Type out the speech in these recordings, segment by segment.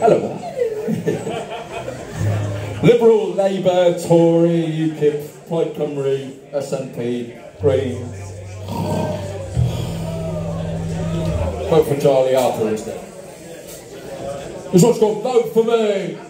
Hello. Liberal, Labour, Tory, UKIP, Plaid Cymru, SNP, Green. Vote for Charlie Arthur instead. There's what's called Vote for Me.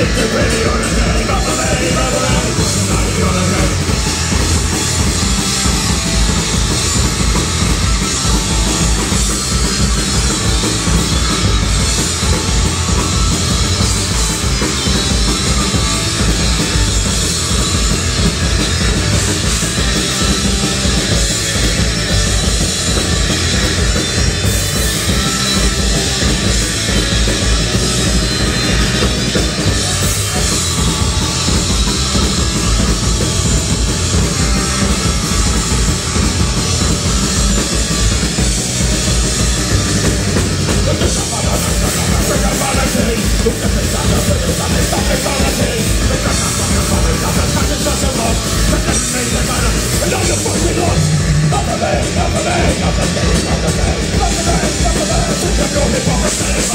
victory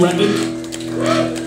rendering.